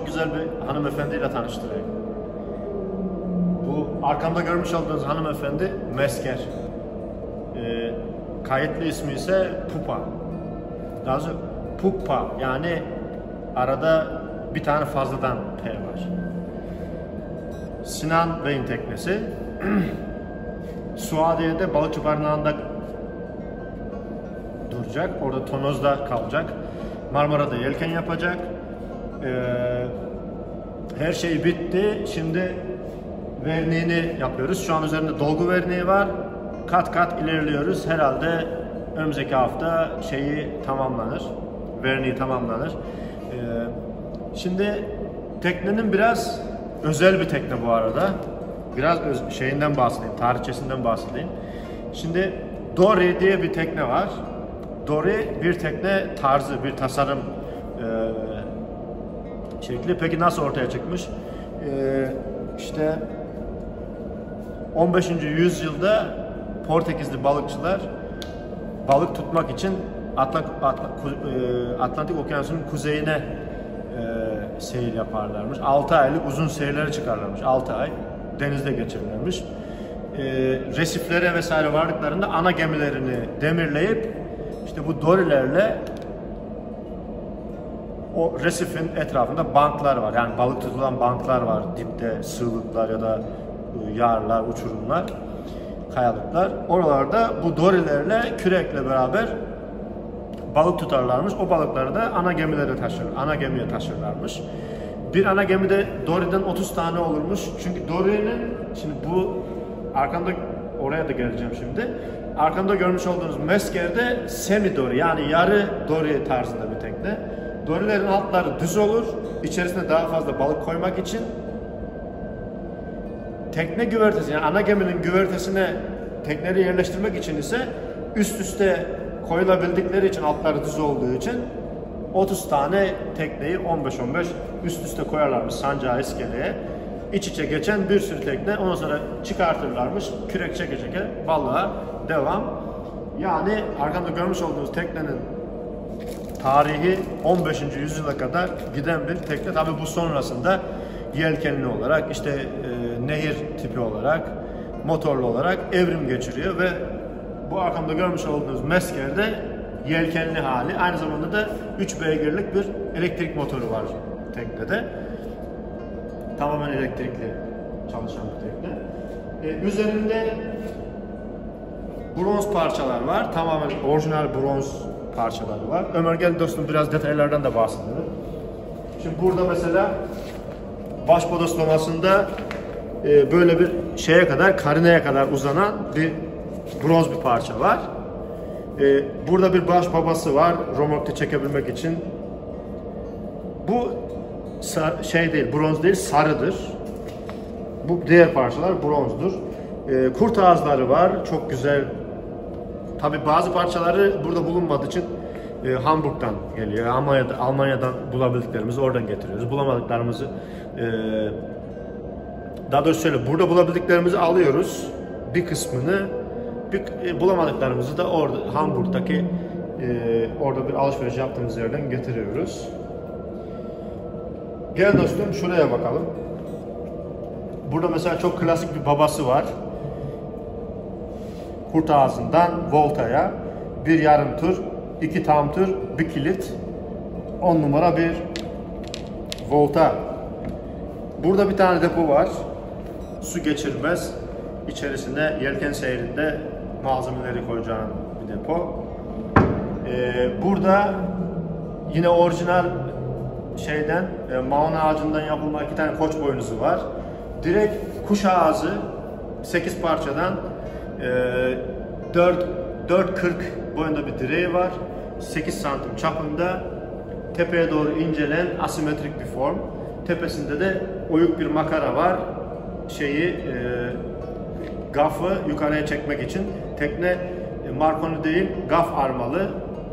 çok güzel bir hanımefendiyle tanıştırayım. Bu arkamda görmüş olduğunuz hanımefendi Mesker. Ee, kayıtlı ismi ise Pupa. Daha doğrusu Pupa yani arada bir tane fazladan P var. Sinan Bey'in teknesi. Suadiye'de balıkçı barınağında duracak. Orada tonozda kalacak. Marmara'da yelken yapacak. Ee, her şey bitti. Şimdi verniğini yapıyoruz. Şu an üzerinde dolgu verniği var. Kat kat ilerliyoruz. Herhalde önümüzdeki hafta şeyi tamamlanır. Verniği tamamlanır. Ee, şimdi teknenin biraz özel bir tekne bu arada. Biraz öz- şeyinden bahsedeyim, tarihçesinden bahsedeyim. Şimdi Dory diye bir tekne var. Dory bir tekne tarzı, bir tasarım e, şekli. Peki nasıl ortaya çıkmış? E, işte 15. yüzyılda Portekizli balıkçılar balık tutmak için Atla- Atla- Ku- e, Atlantik Okyanusu'nun kuzeyine e, seyir yaparlarmış. 6 aylık uzun seyirlere çıkarlarmış. 6 ay denizde geçirirlermiş. E, resiflere vesaire vardıklarında ana gemilerini demirleyip işte bu dorilerle o resifin etrafında banklar var. Yani balık tutulan banklar var. Dipte sığlıklar ya da e, yarlar, uçurumlar, kayalıklar. Oralarda bu dorilerle kürekle beraber balık tutarlarmış. O balıkları da ana gemilere taşır, ana gemiye taşırlarmış. Bir ana gemide Dory'den 30 tane olurmuş. Çünkü Dory'nin şimdi bu arkamda oraya da geleceğim şimdi. Arkamda görmüş olduğunuz Mesker'de semi Dory yani yarı Dory tarzında bir tekne. Dory'lerin altları düz olur. İçerisine daha fazla balık koymak için tekne güvertesi yani ana geminin güvertesine tekneleri yerleştirmek için ise üst üste koyulabildikleri için altları düz olduğu için 30 tane tekneyi 15-15 üst üste koyarlarmış sancağı iskeleye. İç içe geçen bir sürü tekne ondan sonra çıkartırlarmış. Kürek çeke çeke balığa devam. Yani arkamda görmüş olduğunuz teknenin tarihi 15. yüzyıla kadar giden bir tekne. Tabi bu sonrasında yelkenli olarak işte e, nehir tipi olarak motorlu olarak evrim geçiriyor ve bu arkamda görmüş olduğunuz Mesker'de yelkenli hali aynı zamanda da 3 beygirlik bir elektrik motoru var teknede. Tamamen elektrikli çalışan bir tekne. E, üzerinde bronz parçalar var. Tamamen orijinal bronz parçaları var. Ömer gel dostum biraz detaylardan da bahsedelim. Şimdi burada mesela baş bodoslamasında e, böyle bir şeye kadar, karineye kadar uzanan bir bronz bir parça var. E, burada bir baş babası var romorkta çekebilmek için. Bu sar- şey değil, bronz değil, sarıdır. Bu diğer parçalar bronzdur. E, kurt ağızları var, çok güzel. Tabi bazı parçaları burada bulunmadığı için e, Hamburg'dan geliyor. Almanya'da, Almanya'dan bulabildiklerimizi oradan getiriyoruz. Bulamadıklarımızı e, daha doğrusu şöyle burada bulabildiklerimizi alıyoruz. Bir kısmını bir, e, bulamadıklarımızı da orada Hamburg'daki e, orada bir alışveriş yaptığımız yerden getiriyoruz. Gel dostum şuraya bakalım. Burada mesela çok klasik bir babası var. Kurt ağzından voltaya bir yarım tur, iki tam tur, bir kilit. 10 numara bir volta. Burada bir tane depo var. Su geçirmez. İçerisine yelken seyrinde malzemeleri koyacağın bir depo. Ee, burada yine orijinal şeyden e, maun ağacından yapılma iki tane koç boynuzu var. Direkt kuş ağzı 8 parçadan e, 4 4.40 boyunda bir direği var. 8 santim çapında tepeye doğru incelen asimetrik bir form. Tepesinde de oyuk bir makara var. Şeyi e, gafı yukarıya çekmek için tekne e, Marconi değil gaf armalı.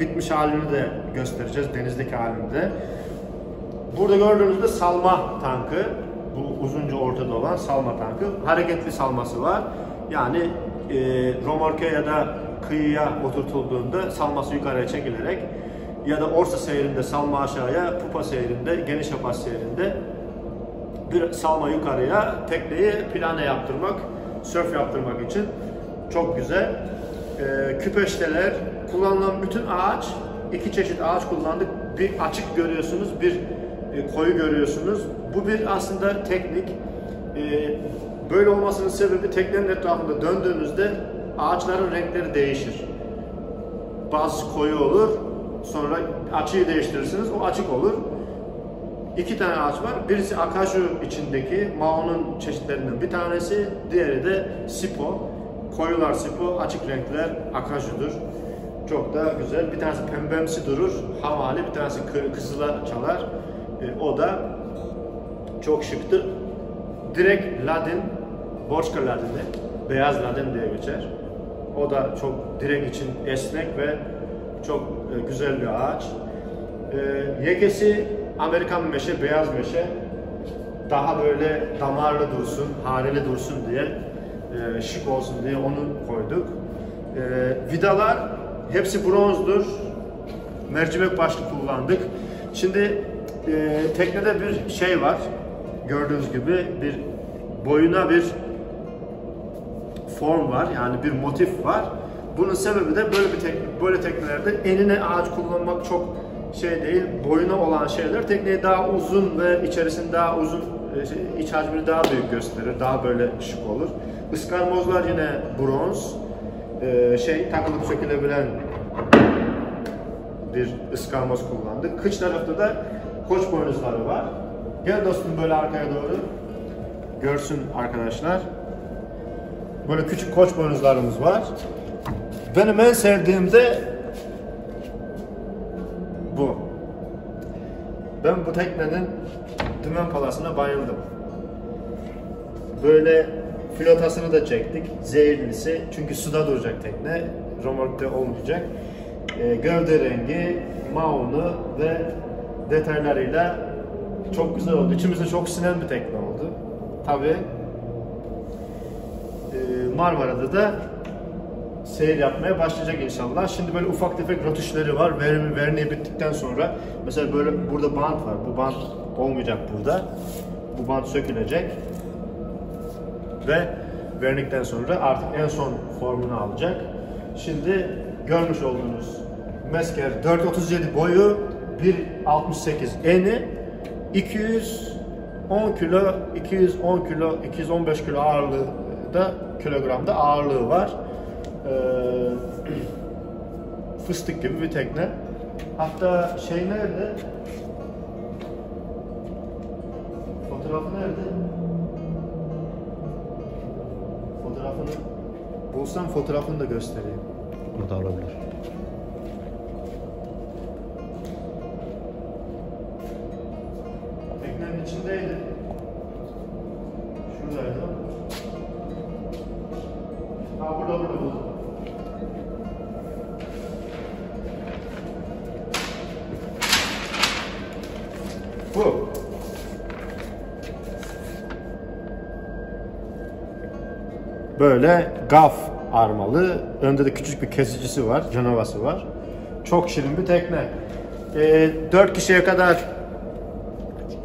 Bitmiş halini de göstereceğiz denizdeki halini de. Burada gördüğünüzde salma tankı. Bu uzunca ortada olan salma tankı. Hareketli salması var. Yani e, romorke ya da kıyıya oturtulduğunda salması yukarıya çekilerek ya da orta seyrinde salma aşağıya, pupa seyrinde, geniş yapaz seyrinde bir salma yukarıya tekneyi plane yaptırmak, sörf yaptırmak için çok güzel. Ee, küpeşteler, kullanılan bütün ağaç, iki çeşit ağaç kullandık. Bir açık görüyorsunuz, bir e, koyu görüyorsunuz. Bu bir aslında teknik. Ee, böyle olmasının sebebi teknenin etrafında döndüğünüzde ağaçların renkleri değişir. Bazı koyu olur, sonra açıyı değiştirirsiniz, o açık olur. İki tane ağaç var. Birisi akaju içindeki maonun çeşitlerinden bir tanesi, diğeri de sipo. Koyular sipo, açık renkler akajudur. Çok da güzel. Bir tanesi pembemsi durur, havali, bir tanesi kızıla çalar. E, o da çok şıktır. Direkt ladin, borçka ladini, beyaz ladin diye geçer. O da çok direk için esnek ve çok e, güzel bir ağaç. E, yekesi Amerikan meşe, beyaz meşe. Daha böyle damarlı dursun, haneli dursun diye, e, şık olsun diye onu koyduk. E, vidalar hepsi bronzdur. Mercimek başlı kullandık. Şimdi teknede bir şey var. Gördüğünüz gibi bir boyuna bir form var. Yani bir motif var. Bunun sebebi de böyle bir tek, böyle teknelerde enine ağaç kullanmak çok şey değil. Boyuna olan şeyler tekneyi daha uzun ve içerisinde daha uzun e, şey, iç hacmini daha büyük gösterir. Daha böyle şık olur. Iskarmozlar yine bronz. Ee, şey takılıp sökülebilen bir ıskarmoz kullandık. Kıç tarafta da koç boynuzları var. Gel dostum böyle arkaya doğru. Görsün arkadaşlar. Böyle küçük koç boynuzlarımız var. Benim en sevdiğim de bu. Ben bu teknenin dümen palasına bayıldım. Böyle flotasını da çektik. Zehirlisi. Çünkü suda duracak tekne. Romorkta olmayacak. E, gövde rengi, maunu ve detaylarıyla çok güzel oldu. İçimize çok sinen bir tekne oldu. Tabi e, Marmara'da da seyir yapmaya başlayacak inşallah. Şimdi böyle ufak tefek rötuşları var. Verimi verniği bittikten sonra mesela böyle burada bant var. Bu bant olmayacak burada. Bu bant sökülecek. Ve vernikten sonra artık en son formunu alacak. Şimdi görmüş olduğunuz Mesker 437 boyu 1.68 eni 210 kilo 210 kilo 215 kilo ağırlığı kilogramda ağırlığı var. Ee, fıstık gibi bir tekne. Hatta şey nerede? Fotoğrafı nerede? Fotoğrafını bulsam fotoğrafını da göstereyim. Burada olabilir. Teknenin içindeydi. Böyle gaf armalı. Önde de küçük bir kesicisi var, canavası var. Çok şirin bir tekne. Ee, 4 kişiye kadar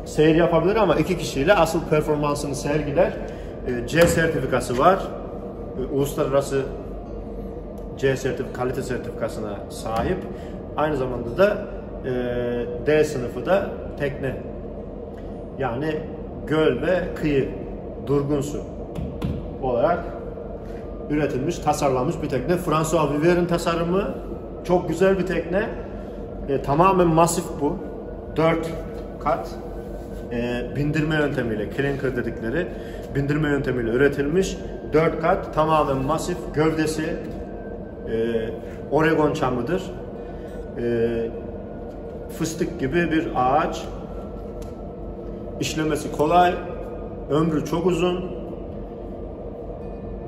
seyir yapabilir ama iki kişiyle asıl performansını sergiler. Ee, C sertifikası var. Ee, Uluslararası C sertifik kalite sertifikasına sahip. Aynı zamanda da e, D sınıfı da tekne. Yani göl ve kıyı, durgun su olarak üretilmiş, tasarlanmış bir tekne. François Viver'in tasarımı çok güzel bir tekne. E, tamamen masif bu. 4 kat e, bindirme yöntemiyle, clinker dedikleri bindirme yöntemiyle üretilmiş. 4 kat tamamen masif. Gövdesi e, Oregon çamıdır. E, fıstık gibi bir ağaç. İşlemesi kolay. Ömrü çok uzun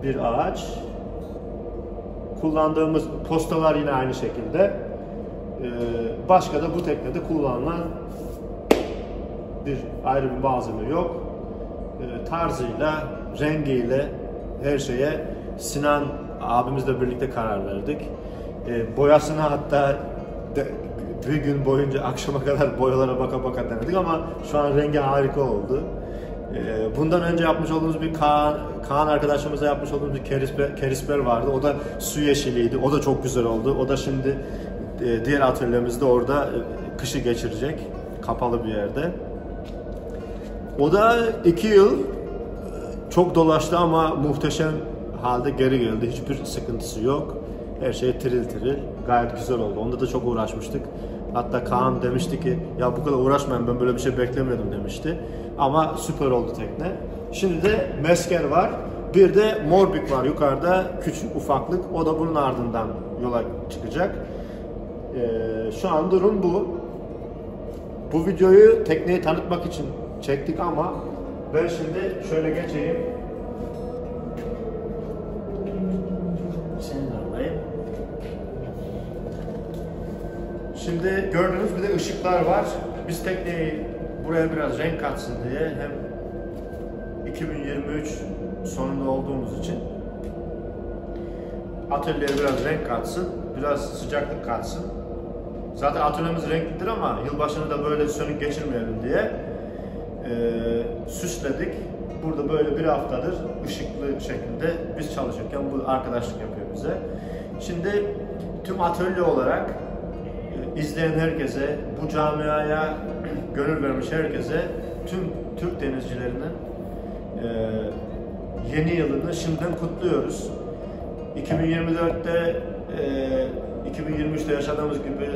bir ağaç. Kullandığımız postalar yine aynı şekilde. Ee, başka da bu teknede kullanılan bir ayrı bir malzeme yok. Ee, tarzıyla, rengiyle her şeye Sinan abimizle birlikte karar verdik. Ee, boyasına hatta bir gün boyunca akşama kadar boyalara baka baka denedik ama şu an rengi harika oldu. Ee, bundan önce yapmış olduğumuz bir Kaan, Kaan arkadaşımızla yapmış olduğumuz bir kerisper, kerisper vardı. O da su yeşiliydi. O da çok güzel oldu. O da şimdi e, diğer atölyemizde orada e, kışı geçirecek. Kapalı bir yerde. O da iki yıl e, çok dolaştı ama muhteşem halde geri geldi. Hiçbir sıkıntısı yok. Her şey tiril tiril. Gayet güzel oldu. Onda da çok uğraşmıştık. Hatta Kaan demişti ki ya bu kadar uğraşmayın ben böyle bir şey beklemiyordum demişti. Ama süper oldu tekne. Şimdi de Mesker var. Bir de Morbik var yukarıda küçük ufaklık. O da bunun ardından yola çıkacak. Ee, şu an durum bu. Bu videoyu tekneyi tanıtmak için çektik ama ben şimdi şöyle geçeyim. Şimdi gördüğünüz bir de ışıklar var. Biz tekneyi buraya biraz renk katsın diye hem 2023 sonunda olduğumuz için atölyeye biraz renk katsın, biraz sıcaklık katsın. Zaten atölyemiz renklidir ama yılbaşını da böyle sönük geçirmeyelim diye e, süsledik. Burada böyle bir haftadır ışıklı şekilde biz çalışırken bu arkadaşlık yapıyor bize. Şimdi tüm atölye olarak e, izleyen herkese, bu camiaya gönül vermiş herkese, tüm Türk denizcilerinin e, yeni yılını şimdiden kutluyoruz. 2024'te e, 2023'te yaşadığımız gibi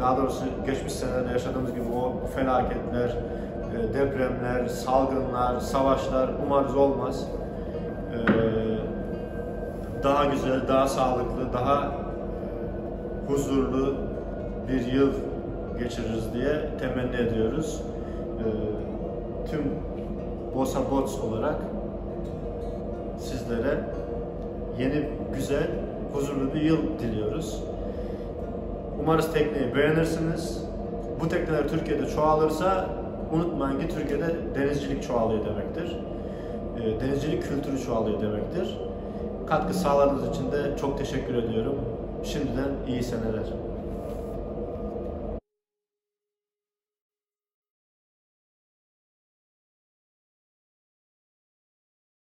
daha doğrusu geçmiş senelerde yaşadığımız gibi o felaketler, e, depremler, salgınlar, savaşlar umarız olmaz. E, daha güzel, daha sağlıklı, daha huzurlu bir yıl geçiririz diye temenni ediyoruz. E, tüm Bosa Bots olarak sizlere yeni, güzel, huzurlu bir yıl diliyoruz. Umarız tekneyi beğenirsiniz. Bu tekneler Türkiye'de çoğalırsa unutmayın ki Türkiye'de denizcilik çoğalıyor demektir. E, denizcilik kültürü çoğalıyor demektir. Katkı sağladığınız için de çok teşekkür ediyorum. Şimdiden iyi seneler.